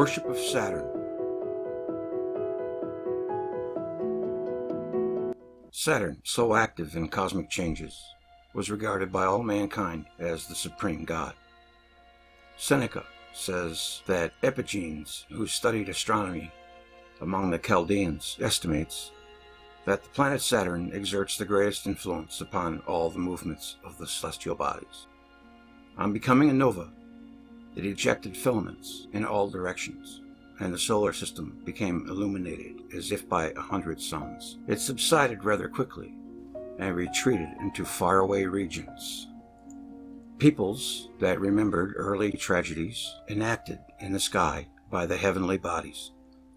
worship of Saturn. Saturn, so active in cosmic changes, was regarded by all mankind as the supreme god. Seneca says that Epigenes, who studied astronomy among the Chaldeans, estimates that the planet Saturn exerts the greatest influence upon all the movements of the celestial bodies. On becoming a nova, it ejected filaments in all directions, and the solar system became illuminated as if by a hundred suns. It subsided rather quickly and retreated into faraway regions. Peoples that remembered early tragedies enacted in the sky by the heavenly bodies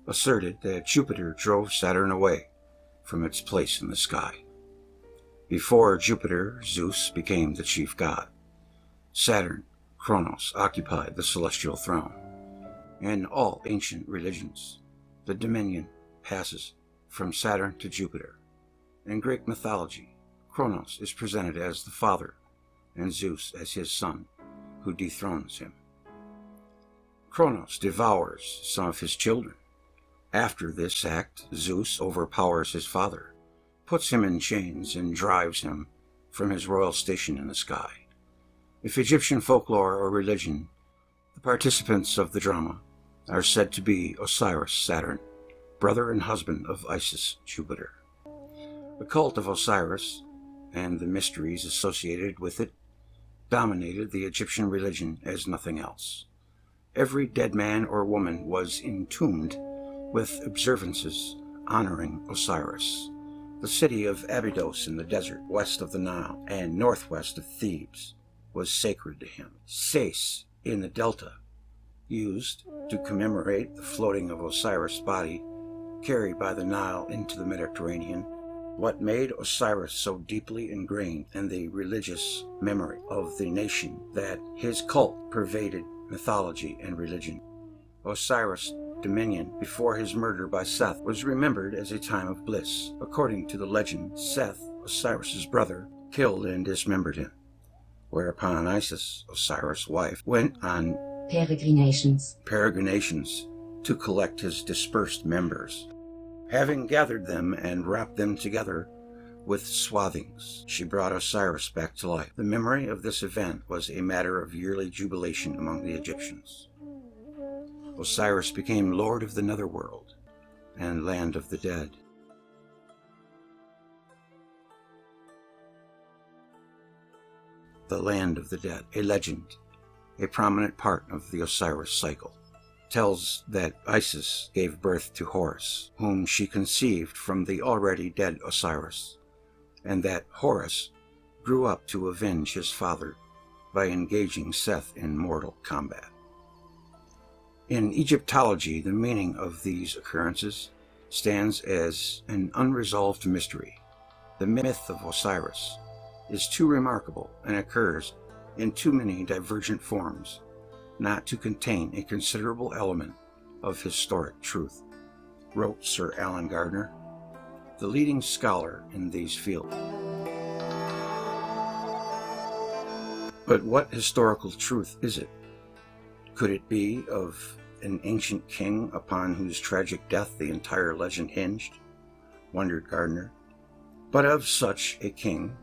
asserted that Jupiter drove Saturn away from its place in the sky. Before Jupiter, Zeus became the chief god. Saturn, Kronos, occupied the celestial throne. In all ancient religions, the dominion passes from Saturn to Jupiter. In Greek mythology, Kronos is presented as the father and Zeus as his son, who dethrones him. Kronos devours some of his children after this act, Zeus overpowers his father, puts him in chains, and drives him from his royal station in the sky. If Egyptian folklore or religion, the participants of the drama are said to be Osiris Saturn, brother and husband of Isis Jupiter. The cult of Osiris and the mysteries associated with it dominated the Egyptian religion as nothing else. Every dead man or woman was entombed with observances honoring Osiris. The city of Abydos in the desert west of the Nile and northwest of Thebes was sacred to him. Sais in the delta, used to commemorate the floating of Osiris' body carried by the Nile into the Mediterranean, what made Osiris so deeply ingrained in the religious memory of the nation that his cult pervaded mythology and religion. Osiris dominion before his murder by Seth was remembered as a time of bliss. According to the legend, Seth, Osiris's brother, killed and dismembered him. Whereupon Isis, Osiris' wife, went on peregrinations. peregrinations to collect his dispersed members. Having gathered them and wrapped them together with swathings, she brought Osiris back to life. The memory of this event was a matter of yearly jubilation among the Egyptians. Osiris became lord of the netherworld and land of the dead. The land of the dead, a legend, a prominent part of the Osiris cycle, tells that Isis gave birth to Horus, whom she conceived from the already dead Osiris, and that Horus grew up to avenge his father by engaging Seth in mortal combat. In Egyptology, the meaning of these occurrences stands as an unresolved mystery. The myth of Osiris is too remarkable and occurs in too many divergent forms not to contain a considerable element of historic truth, wrote Sir Alan Gardiner, the leading scholar in these fields. But what historical truth is it? Could it be of an ancient king upon whose tragic death the entire legend hinged? wondered Gardiner. But of such a king,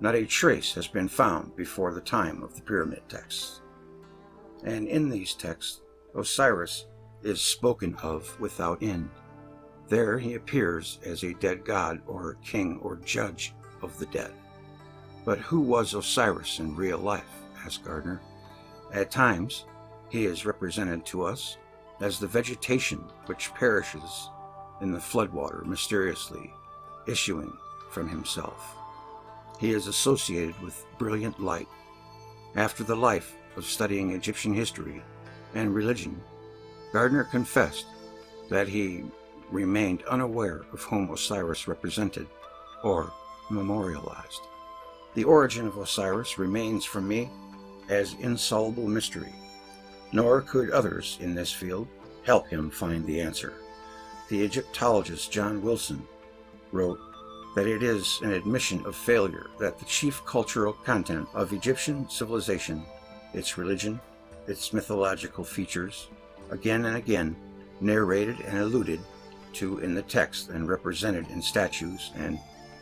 not a trace has been found before the time of the pyramid texts. And in these texts, Osiris is spoken of without end. There he appears as a dead god or king or judge of the dead. But who was Osiris in real life? asked Gardiner. At times, he is represented to us as the vegetation which perishes in the floodwater mysteriously issuing from himself. He is associated with brilliant light. After the life of studying Egyptian history and religion, Gardiner confessed that he remained unaware of whom Osiris represented or memorialized. The origin of Osiris remains for me as insoluble mystery nor could others in this field help him find the answer. The Egyptologist John Wilson wrote that it is an admission of failure that the chief cultural content of Egyptian civilization, its religion, its mythological features, again and again narrated and alluded to in the text and represented in statues and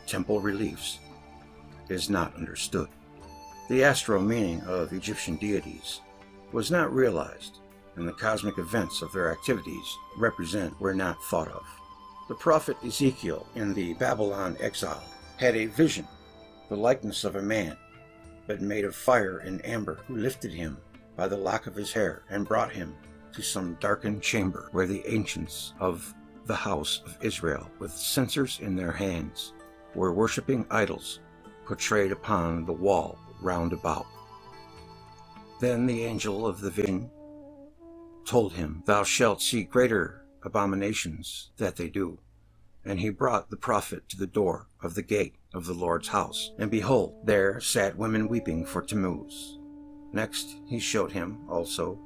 temple reliefs, is not understood. The astral meaning of Egyptian deities was not realized, and the cosmic events of their activities represent were not thought of. The prophet Ezekiel in the Babylon exile had a vision, the likeness of a man, but made of fire and amber, who lifted him by the lock of his hair and brought him to some darkened chamber where the ancients of the house of Israel, with censers in their hands, were worshipping idols portrayed upon the wall round about. Then the angel of the vision told him, Thou shalt see greater abominations that they do. And he brought the prophet to the door of the gate of the Lord's house. And behold, there sat women weeping for Tammuz. Next he showed him also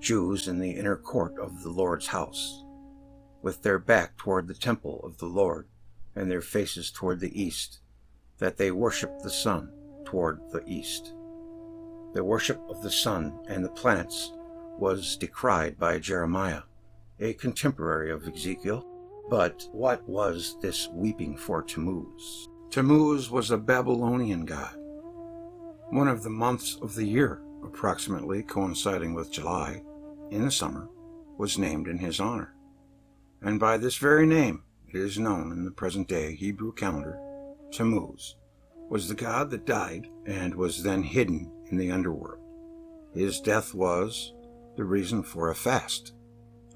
Jews in the inner court of the Lord's house, with their back toward the temple of the Lord, and their faces toward the east, that they worshipped the sun toward the east. The worship of the sun and the planets was decried by Jeremiah, a contemporary of Ezekiel. But what was this weeping for Tammuz? Tammuz was a Babylonian god, one of the months of the year, approximately coinciding with July, in the summer, was named in his honor. And by this very name it is known in the present day Hebrew calendar, Tammuz, was the god that died and was then hidden in the underworld. His death was the reason for a fast,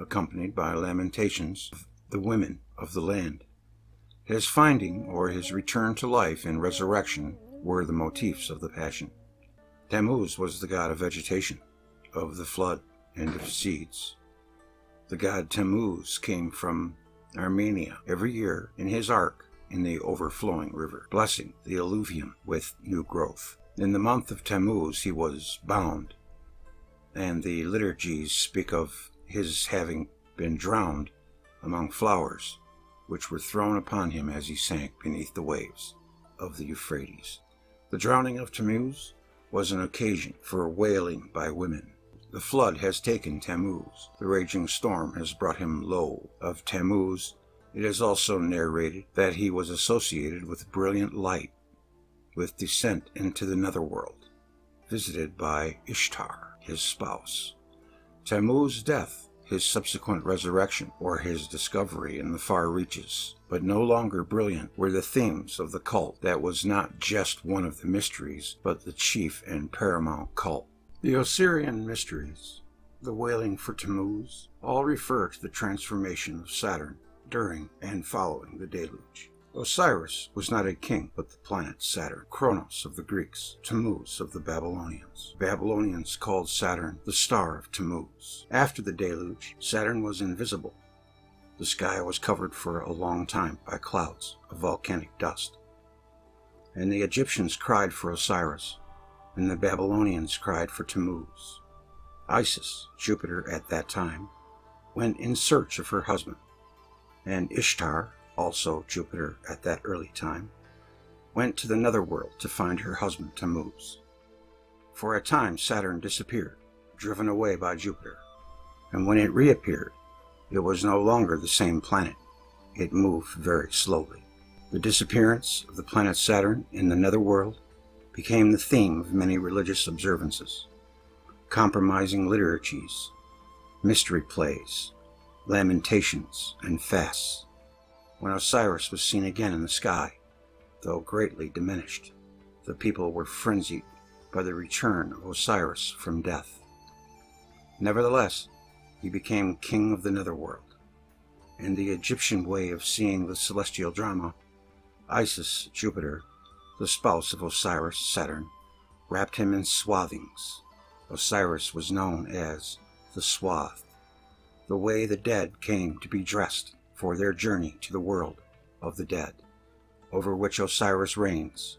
accompanied by lamentations of the women of the land. His finding or his return to life and resurrection were the motifs of the Passion. Tammuz was the god of vegetation, of the flood, and of seeds. The god Tammuz came from Armenia every year in his ark in the overflowing river, blessing the alluvium with new growth. In the month of Tammuz he was bound, and the liturgies speak of his having been drowned among flowers, which were thrown upon him as he sank beneath the waves of the Euphrates. The drowning of Tammuz was an occasion for wailing by women. The flood has taken Tammuz. The raging storm has brought him low. Of Tammuz, it is also narrated that he was associated with brilliant light, with descent into the netherworld, visited by Ishtar, his spouse. Tammuz's death, his subsequent resurrection, or his discovery in the far reaches, but no longer brilliant, were the themes of the cult that was not just one of the mysteries, but the chief and paramount cult. The Osirian mysteries, the wailing for Tammuz, all refer to the transformation of Saturn during and following the deluge. Osiris was not a king, but the planet Saturn, Kronos of the Greeks, Tammuz of the Babylonians. Babylonians called Saturn the star of Tammuz. After the deluge, Saturn was invisible. The sky was covered for a long time by clouds of volcanic dust. And the Egyptians cried for Osiris, and the Babylonians cried for Tammuz. Isis, Jupiter at that time, went in search of her husband and Ishtar, also Jupiter at that early time, went to the netherworld to find her husband Tammuz. For a time Saturn disappeared, driven away by Jupiter, and when it reappeared, it was no longer the same planet. It moved very slowly. The disappearance of the planet Saturn in the netherworld became the theme of many religious observances, compromising liturgies, mystery plays, lamentations, and fasts, when Osiris was seen again in the sky, though greatly diminished. The people were frenzied by the return of Osiris from death. Nevertheless, he became king of the netherworld. In the Egyptian way of seeing the celestial drama, Isis, Jupiter, the spouse of Osiris, Saturn, wrapped him in swathings. Osiris was known as the Swathed the way the dead came to be dressed for their journey to the world of the dead, over which Osiris reigns.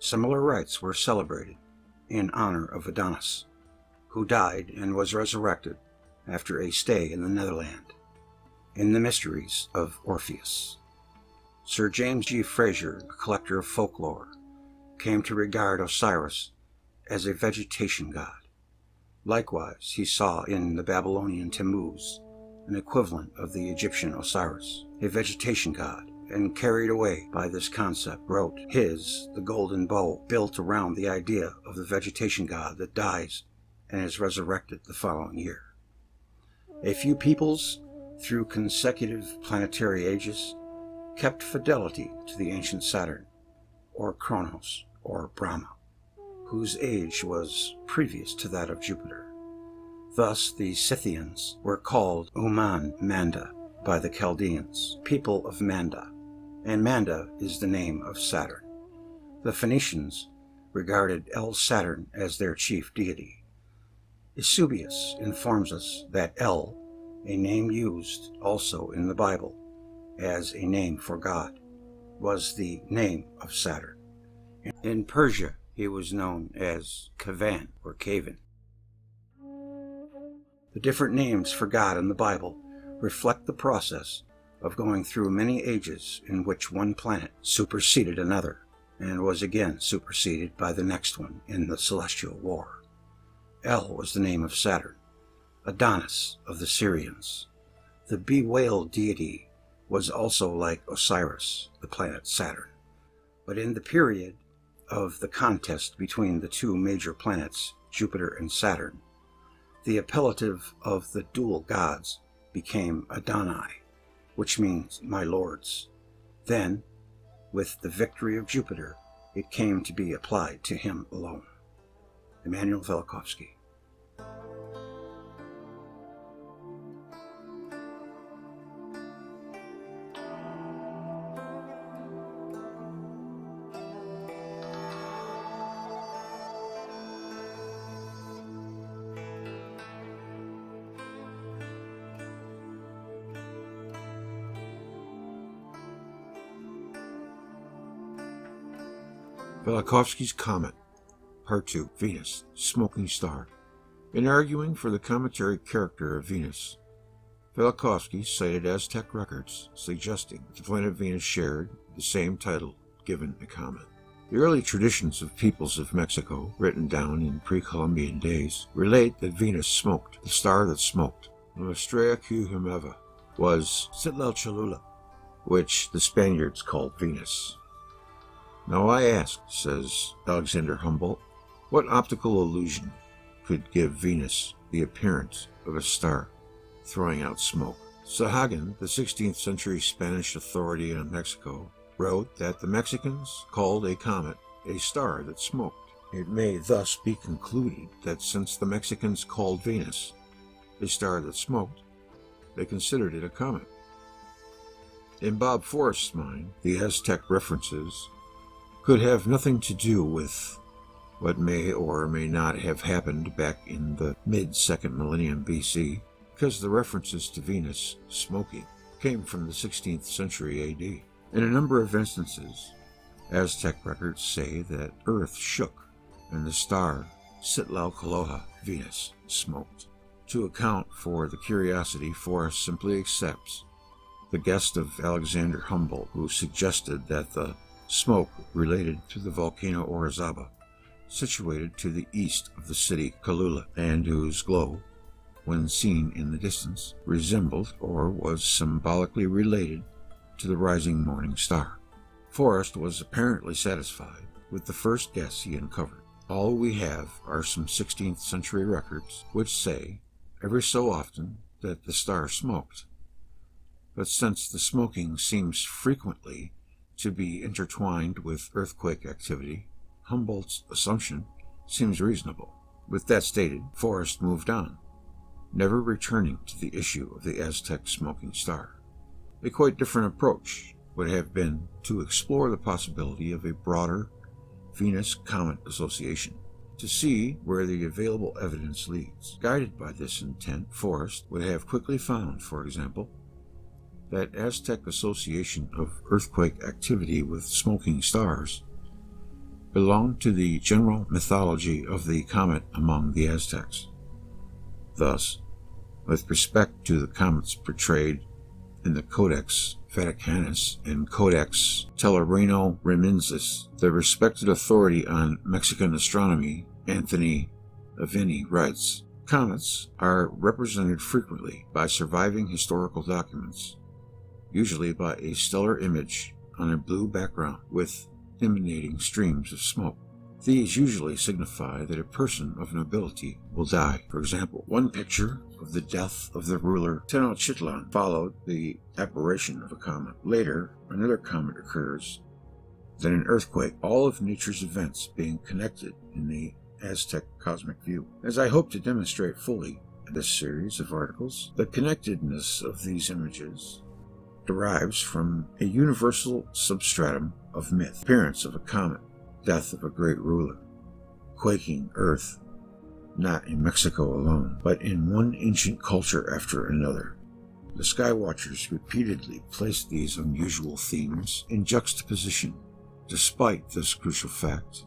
Similar rites were celebrated in honor of Adonis, who died and was resurrected after a stay in the Netherland, in the mysteries of Orpheus. Sir James G. Frazer, a collector of folklore, came to regard Osiris as a vegetation god Likewise, he saw in the Babylonian Tammuz an equivalent of the Egyptian Osiris, a vegetation god, and carried away by this concept, wrote his The Golden Bough, built around the idea of the vegetation god that dies and is resurrected the following year. A few peoples, through consecutive planetary ages, kept fidelity to the ancient Saturn, or Kronos, or Brahma whose age was previous to that of Jupiter. Thus, the Scythians were called Uman Manda by the Chaldeans, people of Manda, and Manda is the name of Saturn. The Phoenicians regarded El Saturn as their chief deity. Eusebius informs us that El, a name used also in the Bible as a name for God, was the name of Saturn. In Persia, he was known as Kavan or Kavan. The different names for God in the Bible reflect the process of going through many ages in which one planet superseded another and was again superseded by the next one in the celestial war. El was the name of Saturn, Adonis of the Syrians. The bewailed deity was also like Osiris, the planet Saturn. But in the period of the contest between the two major planets, Jupiter and Saturn, the appellative of the dual gods became Adonai, which means my lords. Then, with the victory of Jupiter, it came to be applied to him alone. Immanuel Velikovsky. Velikovsky's Comet, Part 2 Venus, Smoking Star. In arguing for the cometary character of Venus, Velikovsky cited Aztec records suggesting that the planet Venus shared the same title given a comet. The early traditions of peoples of Mexico, written down in pre Columbian days, relate that Venus smoked, the star that smoked. Que humeva was Citlal Cholula, which the Spaniards called Venus. Now I ask, says Alexander Humboldt, what optical illusion could give Venus the appearance of a star throwing out smoke? Sahagun, the 16th century Spanish authority on Mexico, wrote that the Mexicans called a comet a star that smoked. It may thus be concluded that since the Mexicans called Venus a star that smoked, they considered it a comet. In Bob Forrest's mind, the Aztec references could have nothing to do with what may or may not have happened back in the mid second millennium BC, because the references to Venus smoking came from the 16th century AD. In a number of instances, Aztec records say that Earth shook and the star Citlal Venus, smoked. To account for the curiosity, Forrest simply accepts the guest of Alexander Humboldt, who suggested that the smoke related to the volcano Orizaba, situated to the east of the city Cholula, and whose glow, when seen in the distance, resembled or was symbolically related to the rising morning star. Forrest was apparently satisfied with the first guess he uncovered. All we have are some 16th century records which say, every so often, that the star smoked. But since the smoking seems frequently to be intertwined with earthquake activity, Humboldt's assumption seems reasonable. With that stated, Forrest moved on, never returning to the issue of the Aztec smoking star. A quite different approach would have been to explore the possibility of a broader Venus Comet Association, to see where the available evidence leads. Guided by this intent, Forrest would have quickly found, for example, that Aztec association of earthquake activity with smoking stars belonged to the general mythology of the comet among the Aztecs. Thus, with respect to the comets portrayed in the Codex Vaticanus and Codex Telleriano-Remensis, the respected authority on Mexican astronomy, Anthony Aveni, writes, Comets are represented frequently by surviving historical documents, usually by a stellar image on a blue background with emanating streams of smoke. These usually signify that a person of nobility will die. For example, one picture of the death of the ruler Tenochtitlan followed the apparition of a comet. Later, another comet occurs, then an earthquake, all of nature's events being connected in the Aztec cosmic view. As I hope to demonstrate fully in this series of articles, the connectedness of these images derives from a universal substratum of myth, appearance of a comet, death of a great ruler, quaking earth, not in Mexico alone, but in one ancient culture after another. The Sky Watchers repeatedly placed these unusual themes in juxtaposition. Despite this crucial fact,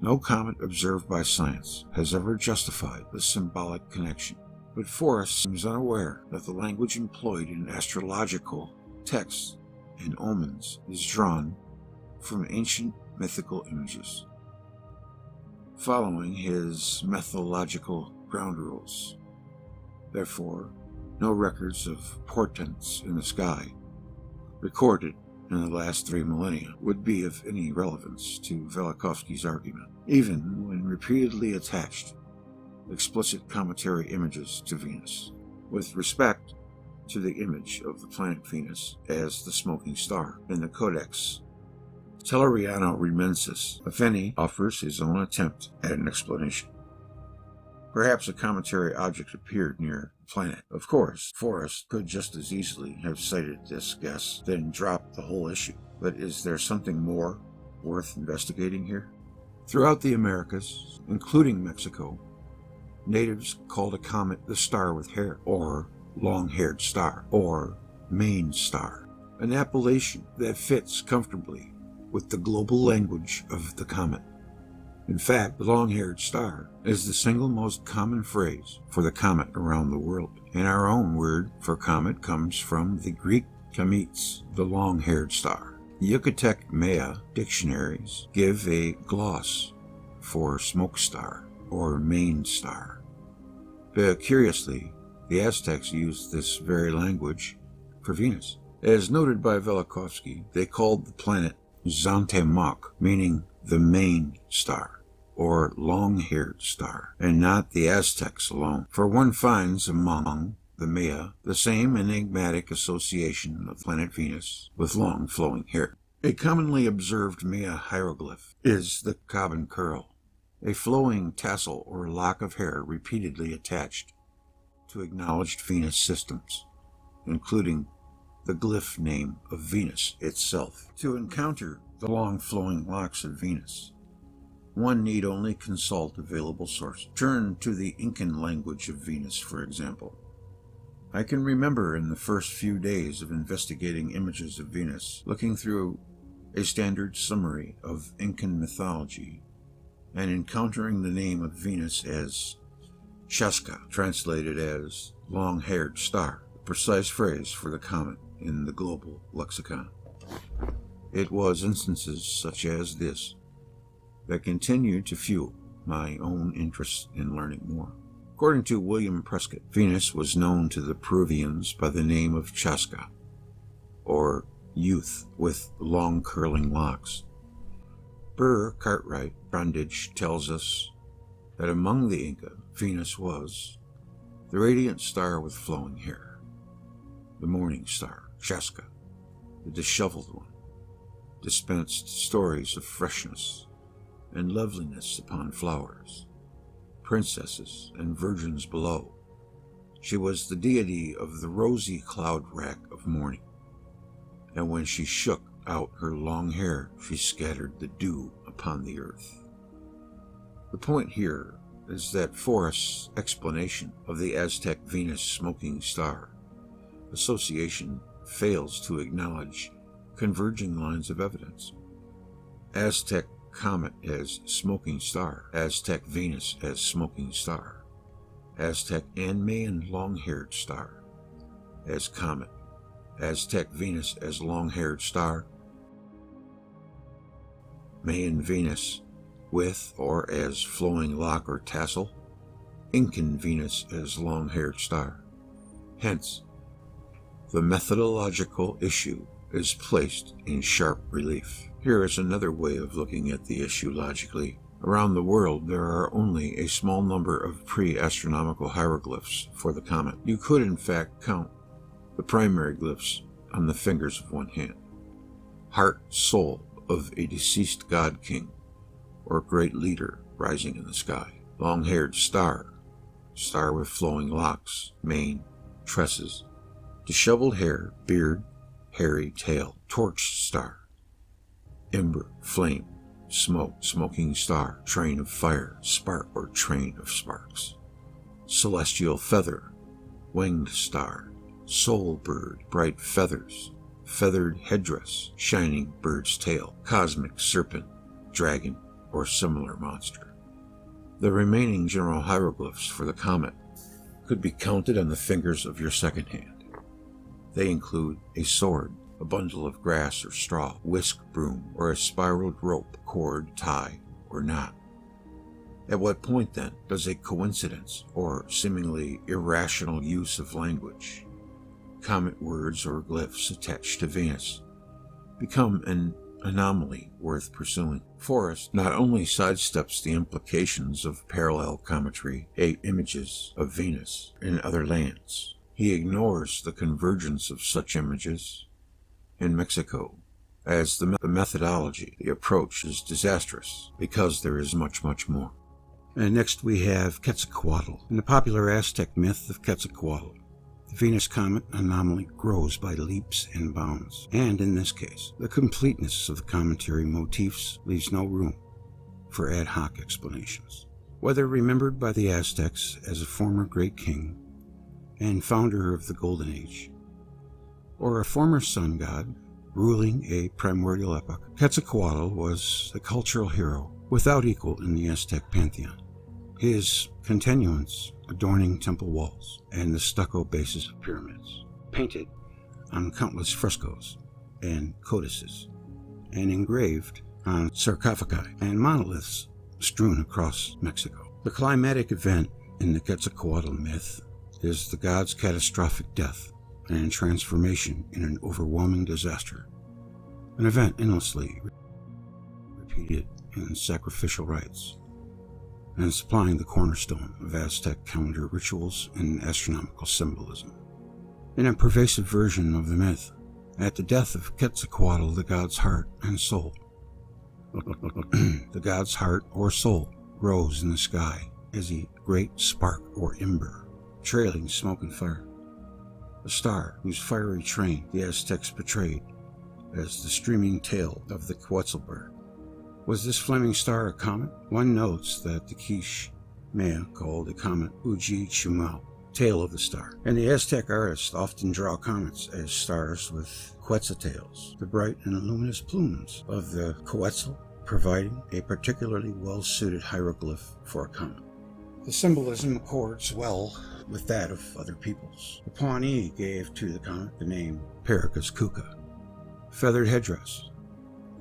no comet observed by science has ever justified the symbolic connection. But Forrest seems unaware that the language employed in astrological texts and omens is drawn from ancient mythical images, following his mythological ground rules. Therefore, no records of portents in the sky recorded in the last three millennia would be of any relevance to Velikovsky's argument, even when repeatedly attached explicit cometary images to Venus. With respect to the image of the planet Venus as the smoking star in the Codex Telleriano Remensis, if any, offers his own attempt at an explanation. Perhaps a cometary object appeared near the planet. Of course, Forrest could just as easily have cited this guess, then dropped the whole issue. But is there something more worth investigating here? Throughout the Americas, including Mexico, natives called a comet the star with hair, or long haired star, or mane star, an appellation that fits comfortably with the global language of the comet. In fact, the long haired star is the single most common phrase for the comet around the world. And our own word for comet comes from the Greek kometes, the long haired star. Yucatec Maya dictionaries give a gloss for smoke star or mane star. But curiously, the Aztecs used this very language for Venus. As noted by Velikovsky, they called the planet Zantemoc, meaning the mane star, or long-haired star, and not the Aztecs alone, for one finds among the Maya the same enigmatic association of planet Venus with long flowing hair. A commonly observed Maya hieroglyph is the Caban curl, a flowing tassel or lock of hair repeatedly attached to acknowledged Venus systems, including the glyph name of Venus itself. To encounter the long flowing locks of Venus, one need only consult available sources. Turn to the Incan language of Venus, for example. I can remember in the first few days of investigating images of Venus, looking through a standard summary of Incan mythology and encountering the name of Venus as Chasca, translated as long haired star, the precise phrase for the comet in the global lexicon. It was instances such as this that continued to fuel my own interest in learning more. According to William Prescott, Venus was known to the Peruvians by the name of Chasca, or youth with long curling locks. Burr Cartwright Brundage tells us that among the Inca, Venus was the radiant star with flowing hair, the morning star, Chasca, the disheveled one, dispensed stories of freshness and loveliness upon flowers, princesses and virgins below. She was the deity of the rosy cloud rack of morning, and when she shook out her long hair, she scattered the dew upon the earth. The point here is that Forrest's explanation of the Aztec Venus smoking star association fails to acknowledge converging lines of evidence. Aztec comet as smoking star, Aztec Venus as smoking star, Aztec and Mayan long haired star as comet, Aztec Venus as long haired star, Mayan Venus with or as flowing lock or tassel, Incan Venus as long-haired star. Hence, the methodological issue is placed in sharp relief. Here is another way of looking at the issue logically. Around the world, there are only a small number of pre astronomical hieroglyphs for the comet. You could, in fact, count the primary glyphs on the fingers of one hand. Heart, soul of a deceased god king or great leader rising in the sky. Long haired star, star with flowing locks, mane, tresses, disheveled hair, beard, hairy tail, torch star, ember, flame, smoke, smoking star, train of fire, spark or train of sparks, celestial feather, winged star, soul bird, bright feathers, feathered headdress, shining bird's tail, cosmic serpent, dragon, or similar monster. The remaining general hieroglyphs for the comet could be counted on the fingers of your second hand. They include a sword, a bundle of grass or straw, whisk broom, or a spiraled rope, cord, tie, or knot. At what point, then, does a coincidence or seemingly irrational use of language, comet words or glyphs attached to Venus, become an anomaly worth pursuing? Forrest not only sidesteps the implications of parallel cometry, eight images of Venus in other lands, he ignores the convergence of such images in Mexico. As the, methodology, the approach is disastrous because there is much, much more. And next we have Quetzalcoatl. In the popular Aztec myth of Quetzalcoatl, the Venus comet anomaly grows by leaps and bounds, and in this case, the completeness of the cometary motifs leaves no room for ad hoc explanations. Whether remembered by the Aztecs as a former great king and founder of the Golden Age, or a former sun god ruling a primordial epoch, Quetzalcoatl was a cultural hero without equal in the Aztec pantheon. His continuance adorning temple walls and the stucco bases of pyramids, painted on countless frescoes and codices, and engraved on sarcophagi and monoliths strewn across Mexico. The climatic event in the Quetzalcoatl myth is the god's catastrophic death and transformation in an overwhelming disaster, an event endlessly repeated in sacrificial rites, and supplying the cornerstone of Aztec calendar rituals and astronomical symbolism. In a pervasive version of the myth, at the death of Quetzalcoatl, the god's heart and soul, the god's heart or soul rose in the sky as a great spark or ember, trailing smoke and fire a star whose fiery train the Aztecs portrayed as the streaming tail of the Quetzalbird. Was this flaming star a comet? One notes that the Quiche Maya called the comet Uji Chumel, tail of the star, and the Aztec artists often draw comets as stars with quetzaltails, the bright and luminous plumes of the Quetzal, providing a particularly well suited hieroglyph for a comet. The symbolism accords well with that of other peoples. The Pawnee gave to the comet the name Paracus Kuka, feathered headdress,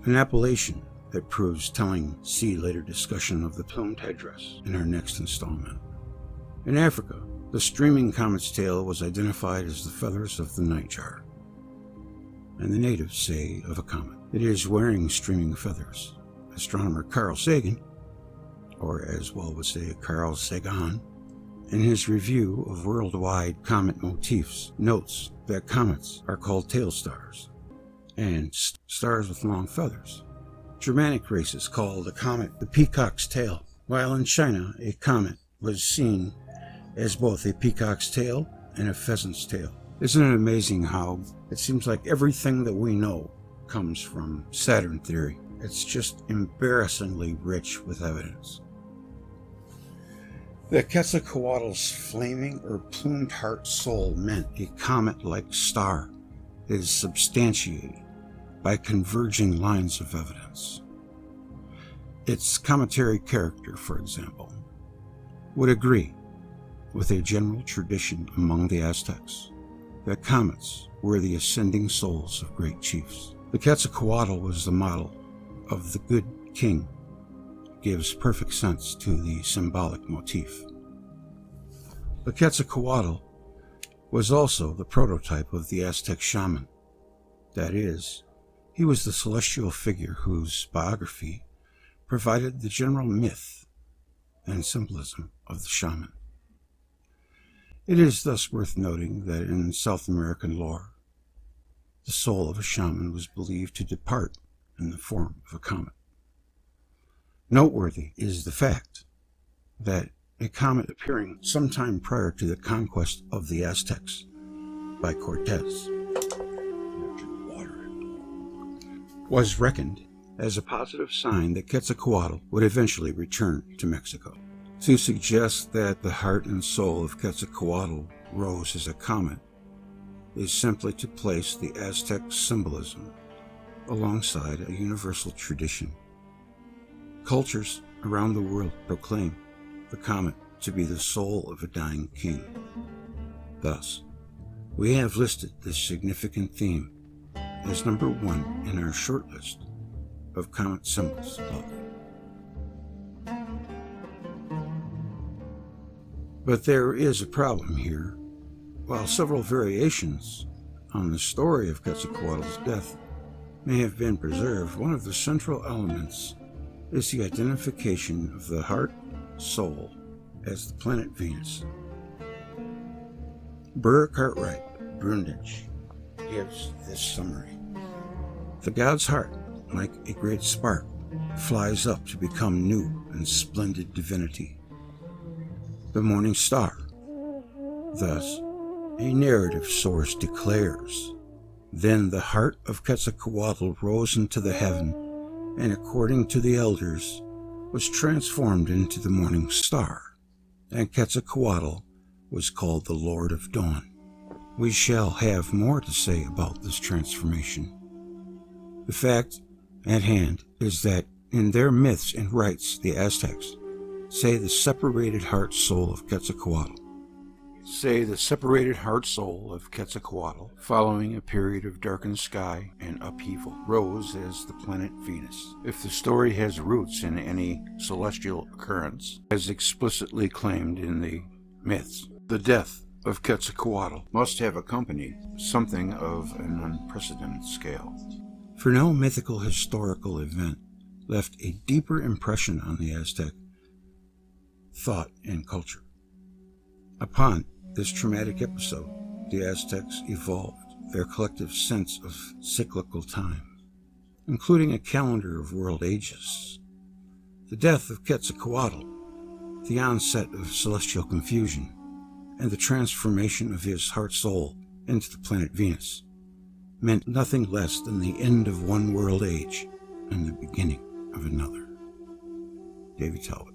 an appellation that proves telling. See later discussion of the plumed headdress in our next installment. In Africa, the streaming comet's tail was identified as the feathers of the nightjar, and the natives say of a comet, it is wearing streaming feathers. Astronomer Carl Sagan, or as well would say Carl Sagan, in his review of worldwide comet motifs, notes that comets are called tail stars and st- stars with long feathers. Germanic races called a comet the peacock's tail, while in China a comet was seen as both a peacock's tail and a pheasant's tail. Isn't it amazing how it seems like everything that we know comes from Saturn theory? It's just embarrassingly rich with evidence. The Quetzalcoatl's flaming or plumed heart soul meant a comet like star is substantiated by converging lines of evidence. Its cometary character, for example, would agree with a general tradition among the Aztecs that comets were the ascending souls of great chiefs. The Quetzalcoatl was the model of the good king gives perfect sense to the symbolic motif. The Quetzalcoatl was also the prototype of the Aztec shaman. That is, he was the celestial figure whose biography provided the general myth and symbolism of the shaman. It is thus worth noting that in South American lore, the soul of a shaman was believed to depart in the form of a comet. Noteworthy is the fact that a comet appearing sometime prior to the conquest of the Aztecs by Cortez was reckoned as a positive sign that Quetzalcoatl would eventually return to Mexico. To suggest that the heart and soul of Quetzalcoatl rose as a comet is simply to place the Aztec symbolism alongside a universal tradition. Cultures around the world proclaim the comet to be the soul of a dying king. Thus, we have listed this significant theme as number one in our short list of comet symbols But there is a problem here. While several variations on the story of Quetzalcoatl's death may have been preserved, one of the central elements is the identification of the heart soul as the planet Venus. Burr Cartwright Brundage gives this summary. The god's heart, like a great spark, flies up to become new and splendid divinity. The morning star. Thus, a narrative source declares Then the heart of Quetzalcoatl rose into the heaven, and according to the elders, was transformed into the morning star, and Quetzalcoatl was called the Lord of Dawn. We shall have more to say about this transformation. The fact at hand is that in their myths and rites, the Aztecs say the separated heart soul of Quetzalcoatl say the separated heart soul of Quetzalcoatl, following a period of darkened sky and upheaval, rose as the planet Venus. If the story has roots in any celestial occurrence, as explicitly claimed in the myths, the death of Quetzalcoatl must have accompanied something of an unprecedented scale. For no mythical historical event left a deeper impression on the Aztec thought and culture. Upon this traumatic episode, the Aztecs evolved their collective sense of cyclical time, including a calendar of world ages. The death of Quetzalcoatl, the onset of celestial confusion, and the transformation of his heart soul into the planet Venus meant nothing less than the end of one world age and the beginning of another. David Talbott.